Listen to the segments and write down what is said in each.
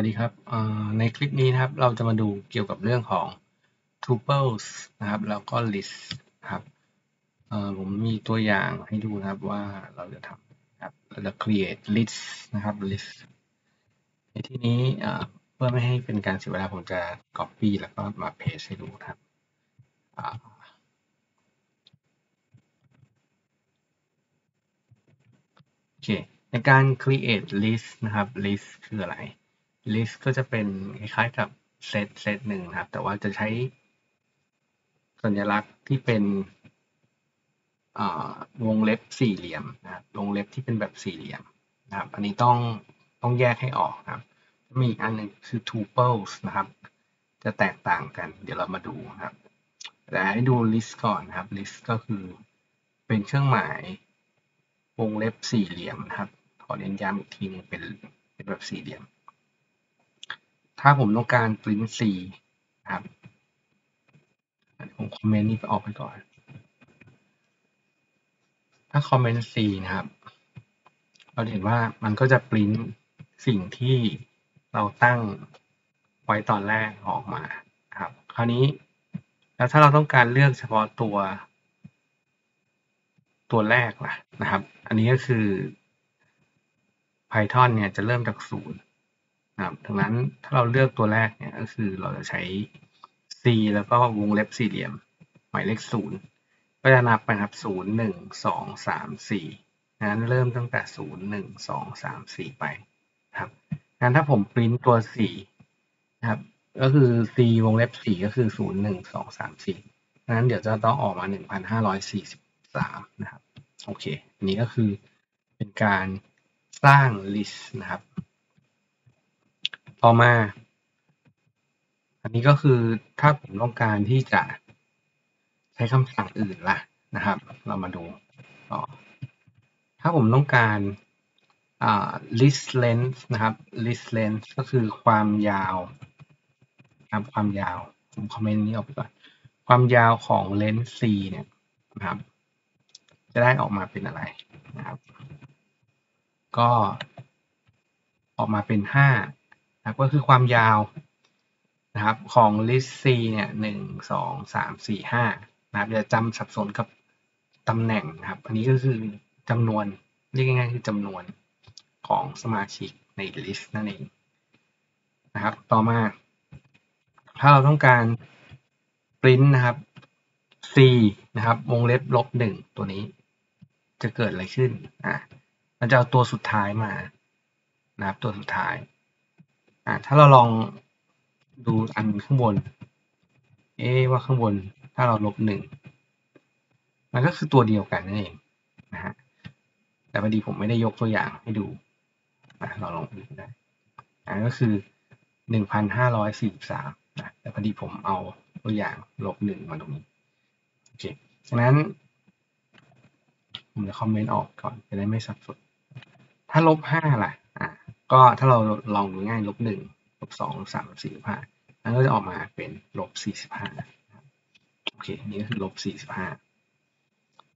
วัสดีครับในคลิปนี้นะครับ เราจะมาดูเกี่ยวกับเรื่องของ tuples นะครับ แล้วก็ list ครับผมมีตัวอย่างให้ดูนะครับว่าเราจะทำครับเราจะ create list นะครับ list ในที่นี้เพื่อไม่ให้เป็นการเสียเวลาผมจะ copy แล้วก็มา paste ให้ดูครับโอเคในการ create list นะครับ list คืออะไร list ก็จะเป็นคล้ายๆกับเซตเซตหนึ่งครับ แต่ว่าจะใช้สัญลักษณ์ที่เป็นวงเล็บสี่เหลี่ยมนะครับวงเล็บที่เป็นแบบสี่เหลี่ยมนะครับ อันนี้ต้องต้องแยกให้ออกครับ มีอีกอันหนึ่งคือ tuples นะครับ จะแตกต่างกัน เดี๋ยวเรามาดูครับ แต่ให้ดู list ก่อนนะครับ list ก็คือเป็นเครื่องหมายวงเล็บสี่เหลี่ยมนะครับ ขอเน้นย้ำอีกทีนึงเป็นเป็นแบบสี่เหลี่ยม ถ้าผมต้องการ print C นะครับผมคอมเมนต์นี้ออกไปก่อน ถ้าคอมเมนต์ C นะครับ เราเห็นว่ามันก็จะ print สิ่งที่เราตั้งไว้ตอนแรกออกมาครับ คราวนี้แล้วถ้าเราต้องการเลือกเฉพาะตัว ตัวแรกล่ะนะครับ อันนี้ก็คือ Python เนี่ยจะเริ่มจากศูนย์ นะครับดังนั้นถ้าเราเลือกตัวแรกเนี่ยก็คือเราจะใช้ c แล้วก็วงเล็บสี่เหลี่ยม หมายเลขศูนย์ก็จะนับไปครับศูนย์หนึ่งสองสามสี่นั้นเริ่มตั้งแต่ศูนย์หนึ่งสองสามสี่ไปครับงั้นถ้าผมปริ้นตัวสี่นะครับ ก็คือ c วงเล็บสี่ก็คือศูนย์หนึ่งสองสามสี่นั้นเดี๋ยวจะต้องออกมาหนึ่งพันห้าร้อยสี่สิบสามนะครับ โอเค นี้ก็คือเป็นการสร้าง list นะครับ ต่อมา อันนี้ก็คือถ้าผมต้องการที่จะใช้คำสั่งอื่นล่ะนะครับ เรามาดูต่อถ้าผมต้องการ list length นะครับ list length ก็คือความยาวครับความยาว ผมคอมเมนต์นี้ออกไปก่อน ความยาวของ length c เนี่ยนะครับ จะได้ออกมาเป็นอะไรนะครับ ก็ออกมาเป็น 5 ก็คือความยาวนะครับของ list c เนี่ยหนึ่งสองสามสี่ห้านะครับจะจำสับสนกับตำแหน่งนะครับ อันนี้ก็คือจำนวนเรียกง่ายๆคือจำนวนของสมาชิกใน list นั่นเองนะครับ ต่อมาถ้าเราต้องการ print นะครับ c นะครับวงเล็บลบหนึ่งตัวนี้ จะเกิดอะไรขึ้นอะมันจะเอาตัวสุดท้ายมานะครับตัวสุดท้าย อ่าถ้าเราลองดูอันข้างบน เอ๊ว่าข้างบนถ้าเราลบหนึ่งมันก็คือตัวเดียวกันนั่นเองนะฮะแต่พอดีผมไม่ได้ยกตัวอย่างให้ดูนะเราลองดูได้อันก็คือหนึ่งพันห้าร้อยสี่สิบสามนะแต่พอดีผมเอาตัวอย่างลบหนึ่งมาตรงนี้โอเคฉะนั้นผมจะคอมเมนต์ออกก่อนจะได้ไม่สับสนถ้าลบห้าล่ะ ก็ถ้าเราลองดูง่ายลบหนึ่งลบสองลบสามลบสี่ลบห้าแล้วก็จะออกมาเป็นลบสี่สิบห้าโอเคนี่ก็คือลบสี่สิบห้า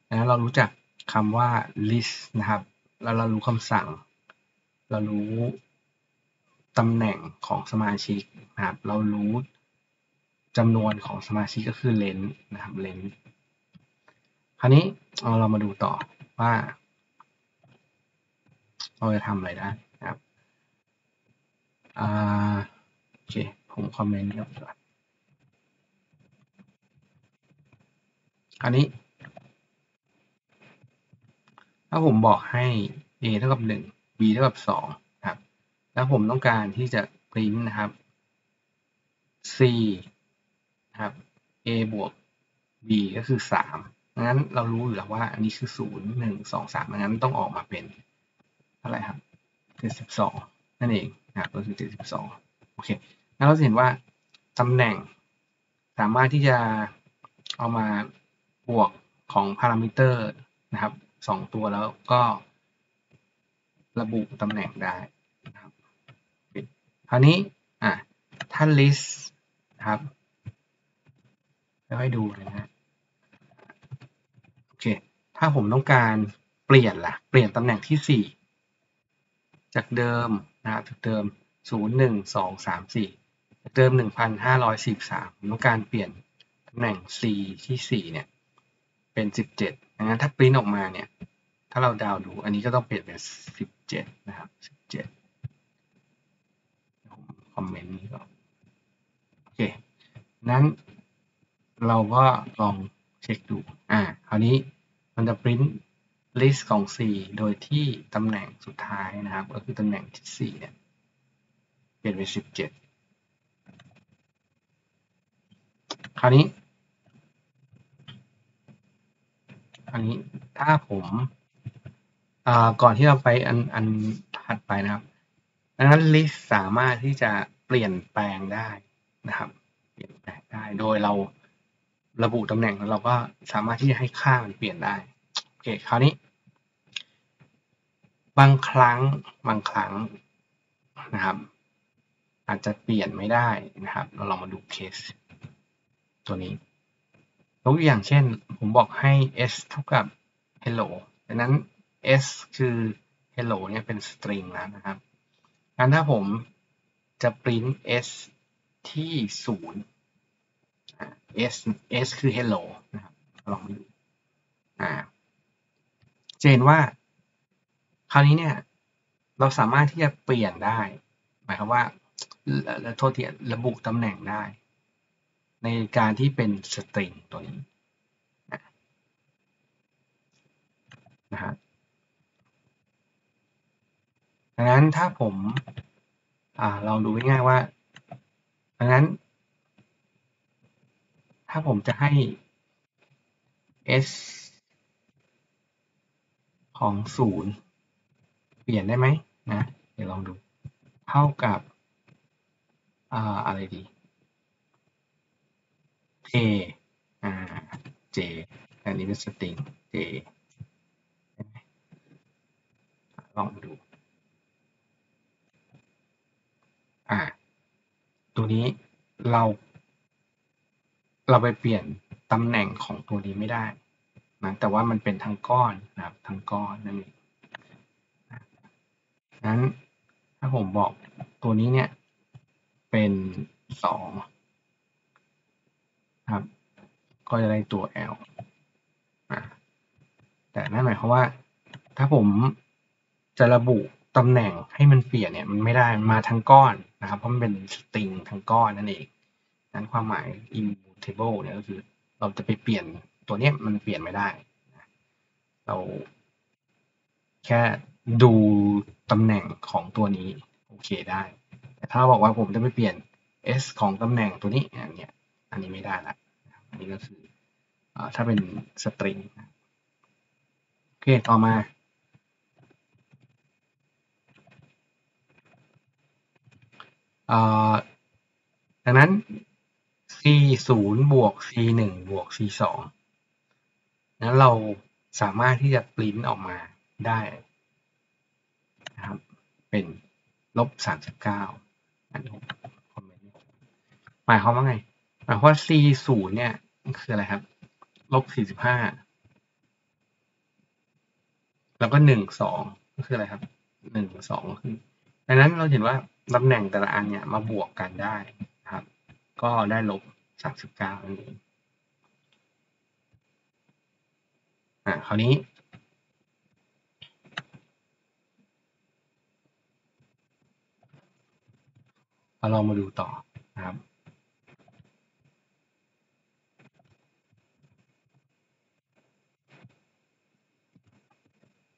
แล้วเรารู้จักคำว่า list นะครับ แล้วเรารู้คำสั่ง เรารู้ตำแหน่งของสมาชิกนะครับ เรารู้จำนวนของสมาชิกก็คือเลนนะครับเลนคราวนี้เอาเรามาดูต่อว่า เราจะทำอะไรได้นะ อ่าโอเค ผมคอมเมนต์ก่อนอันนี้ ถ้าผมบอกให้ a เท่ากับ 1 b เท่ากับ2ครับ แล้วผมต้องการที่จะ print นะครับ c นะครับ a บวก b ก็คือ3งั้นเรารู้อยู่แล้วว่าอันนี้คือ 0 1 2 3งั้นต้องออกมาเป็นอะไหร่ครับคือ 12 นั่นเอง นะครับก็คือ72โอเคแล้วเราจะเห็นว่าตำแหน่งสามารถที่จะเอามาบวกของพารามิเตอร์นะครับสองตัวแล้วก็ระบุตำแหน่งได้นะครับคราวนี้อะถ้า list นะครับให้ดูเลยนะโอเค ถ้าผมต้องการเปลี่ยนล่ะ เปลี่ยนตำแหน่งที่ 4 จากเดิม นะครับจากเดิมศูนย์หนึ่งสองสามสี่เติมหนึ่งพันห้าร้อยสิบสามต้องการเปลี่ยนตำแหน่ง c ที่สี่เนี่ย เป็นสิบเจ็ดดังนั้นถ้าปริ้นออกมาเนี่ย ถ้าเราดาวดู อันนี้ก็ต้องเปลี่ยนเป็นสิบเจ็ดนะครับสิบเจ็ดคอมเมนต์นี้ก่อนโอเค นั้นเราก็ลองเช็คดู อ่า คราวนี้มันจะปริ้น list ของ C โดยที่ตำแหน่งสุดท้ายนะครับ ก็คือตำแหน่งที่ 4 เนี่ย เปลี่ยนเป็น 17 คราวนี้คราวนี้ถ้าผมก่อนที่เราไปอันอันถัดไปนะครับดังนั้น list สามารถที่จะเปลี่ยนแปลงได้นะครับ เปลี่ยนแปลงได้โดยเราระบุตำแหน่งแล้วเราก็สามารถที่จะให้ค่ามันเปลี่ยนได้โอเคคราวนี้ บางครั้งบางครั้งนะครับ อาจจะเปลี่ยนไม่ได้นะครับ เราลองมาดูเคส ตัวนี้ยกตัวอย่างเช่น ผมบอกให้ s เท่ากับ hello ดังนั้น s คือ hello เนี่ยเป็น string แล้วนะครับงั้นถ้าผมจะ print s ที่0 s s คือ hello นะครับลองดูอ่าเห็นว่า คราวนี้เนี่ยเราสามารถที่จะเปลี่ยนได้ หมายความว่าโทษทีระบุตำแหน่งได้ ในการที่เป็นสตริงตัวนี้นะฮะดังนั้นถ้าผมอาลองดูง่ายๆว่าดังนั้น ถ้าผมจะให้ s ของศูนย์ เปลี่ยนได้ไหมนะ เดี๋ยวลองดู เท่ากับอ่าอะไรดี j อ่า j อันนี้เป็นสตริง j ลองดู อ่า ตัวนี้เรา เราไปเปลี่ยนตำแหน่งของตัวนี้ไม่ได้นะแต่ว่ามันเป็นทั้งก้อนนะครับทั้งก้อนนั่นเอง นั้นถ้าผมบอกตัวนี้เนี่ยเป็นสองครับก็จะได้ตัว L แต่นั่นหมายความว่า ถ้าผมจะระบุตำแหน่งให้มันเปลี่ยนเนี่ยมันไม่ได้มาทั้งก้อนนะครับ เพราะมันเป็นสตริงทั้งก้อนนั่นเองนั้นความหมาย immutable เนี่ยก็คือเราจะไปเปลี่ยนตัวเนี้มันเปลี่ยนไม่ได้ เราแค่ ดูตำแหน่งของตัวนี้ โอเคได้ แต่ถ้าบอกว่าผมจะไปเปลี่ยน s ของตำแหน่งตัวนี้อย่างเนี้ยอันนี้ไม่ได้ละอันนี้ก็คืออถ้าเป็นสตริงโอเคต่อมาดังนั้น c 0บวก c 1บวก c 2นั้นเราสามารถที่จะปริ้นออกมาได้ เป็นลบ39อันนี้คอมเมนต์หมายความว่าไง หมายความว่า c 0เนี่ยคืออะไรครับลบ45แล้วก็1 2ก็คืออะไรครับ1 2คือดังนั้นเราเห็นว่าตำแหน่งแต่ละอันเนี่ยมาบวกกันได้นะครับ ก็ได้ลบ39นั่นเองอ่าคราวนี้ เราลองมาดูต่อนะครับ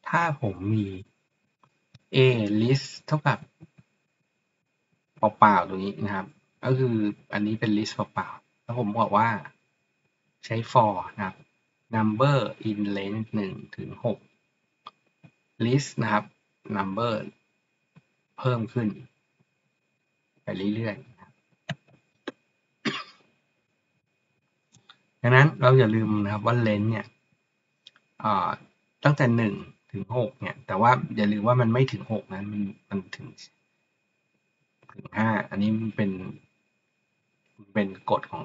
ถ้าผมมี a list เท่ากับเปล่าๆตรงนี้นะครับ ก็คืออันนี้เป็น list เปล่าๆแล้วผมบอกว่าใช้ for นะครับ number in length 1ถึง6 list นะครับ number เพิ่มขึ้น ไปเรื่อยๆนะดังนั้นเราอย่าลืมนะครับว่า length เนี่ยตั้งแต่1ถึง6เนี่ย แต่ว่าอย่าลืมว่ามันไม่ถึง6นะมันมันถึงถึงห้าอันนี้มันเป็นเป็นกฎของ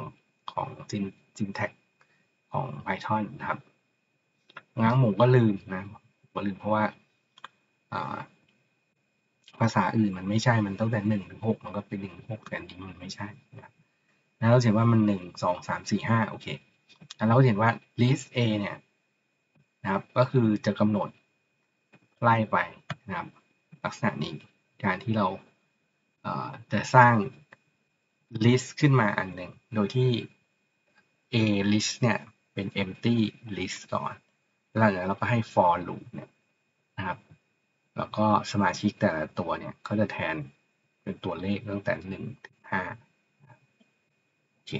ของซินซินแท็กของ Python นะครับงั้นผมก็ลืมนะผมลืมเพราะว่า ภาษาอื่นมันไม่ใช่ มันตั้งแต่หนึ่งถึงหกมันก็เป็นหนึ่งหกแต่นี้มันไม่ใช่นะแล้วเราเห็นว่ามันหนึ่งสองสามสี่ห้าโอเค แล้วเราเห็นว่า list A เนี่ยนะครับ ก็คือจะกำหนดไล่ไปนะครับ ลักษณะนี้การที่เราจะสร้าง list ขึ้นมาอันหนึ่ง โดยที่ A list เนี่ยเป็น empty list ก่อน แล้วหลังจากนั้นเราก็ให้ for loop เนี่ย แล้วก็สมาชิกแต่ละตัวเนี่ยเขาจะแทนเป็นตัวเลขตั้งแต่หนึ่งถึงห้าโอเค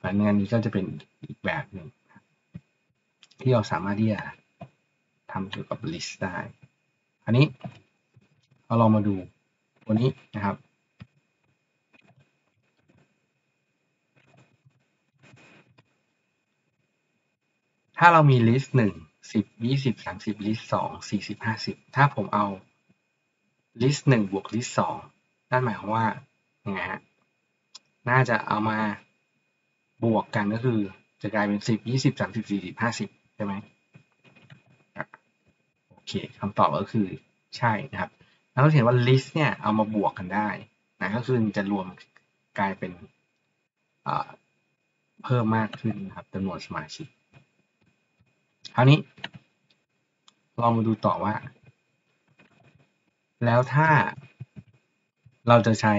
แล้วงานนี้ก็จะเป็นอีกแบบหนึ่งที่เราสามารถที่จะทำเกี่ยวกับ list ได้ อันนี้เราลองมาดูตัวนี้นะครับถ้าเรามี list หนึ่ง สิบยี่สิบสามสิบ list สองสี่สิบห้าสิบถ้าผมเอา list หนึ่งบวก list สองนั่นหมายความว่าไงฮะน่าจะเอามาบวกกันก็คือจะกลายเป็นสิบยี่สิบสามสิบสี่สิบห้าสิบใช่ไหมโอเคคำตอบก็คือใช่นะครับแล้วเราเห็นว่า list เนี่ยเอามาบวกกันได้นะก็คือจะรวมกลายเป็นเพิ่มมากขึ้นนะครับจำนวนสมาชิก คราวนี้ ลองมาดูต่อว่า แล้วถ้าเราจะใช้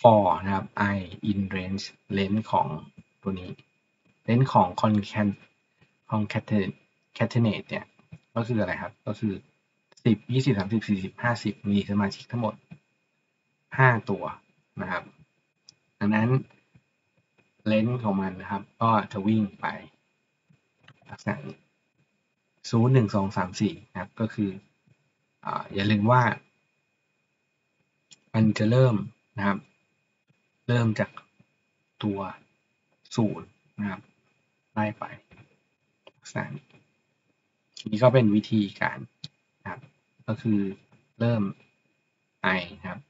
for นะครับ i in range length ของตัวนี้ length ของ concatenate เนี่ย ก็คืออะไรครับ ก็คือ 10 20 30 40 50 มีสมาชิกทั้งหมด 5 ตัวนะครับ ดังนั้น เลนส์ของมันนะครับ ก็จะวิ่งไปลักษณะศูนย์หนึ่งสองสามสี่นะครับ ก็คือออย่าลืมว่า มันจะเริ่มนะครับ เริ่มจากตัวศูนย์นะครับไล่ไปลักษณะนี้นี่ก็เป็นวิธีการนะครับ ก็คือเริ่ม i นะครับ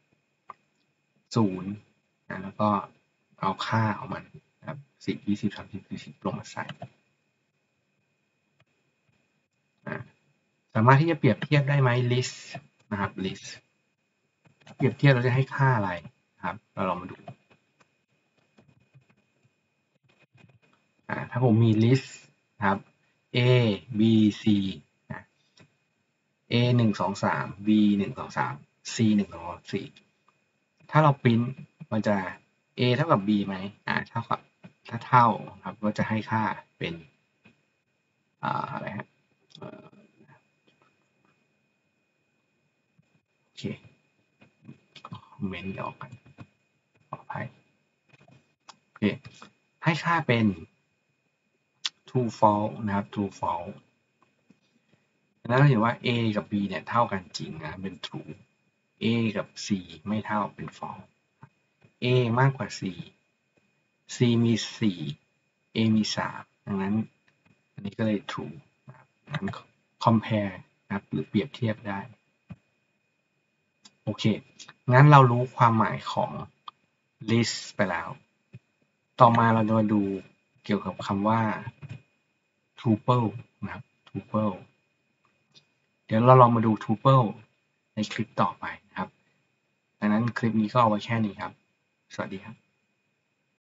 ศูนย์แล้วก็ เอาค่าของมันนะครับสิบยี่สิบสามสิบสี่สิบลงมาใส่สามารถที่จะเปรียบเทียบได้ไหม list นะครับ list เปรียบเทียบเราจะให้ค่าอะไรครับ เราลองมาดูถ้าผมมี list นะครับ a b c a หนึ่งสองสาม b หนึ่งสองสาม c หนึ่งสองสี่ถ้าเราปริ้นมันจะ a เท่ากับ b ไหมอ่าเท่ากับถ้าเท่าครับก็จะให้ค่าเป็นอ่าอะไรฮะโอเคคอมเมนต์ออกกันขออภัยโอเคให้ค่าเป็น true false นะครับ true false แล้วเราเห็นว่า a กับ b เนี่ยเท่ากันจริงนะเป็น true a กับ c ไม่เท่าเป็น false a มากกว่า c c มี 4 a มี 3 ดังนั้น อันนี้ก็เลย true นะครับงั้น compare นะครับหรือเปรียบเทียบได้ โอเค งั้นเรารู้ความหมายของ list ไปแล้ว ต่อมาเราจะมาดูเกี่ยวกับคำว่า tuple นะครับ tuple เดี๋ยวเราลองมาดู tuple ในคลิปต่อไปนะครับดังนั้นคลิปนี้ก็เอาไว้แค่นี้ครับ สวัสดีครับ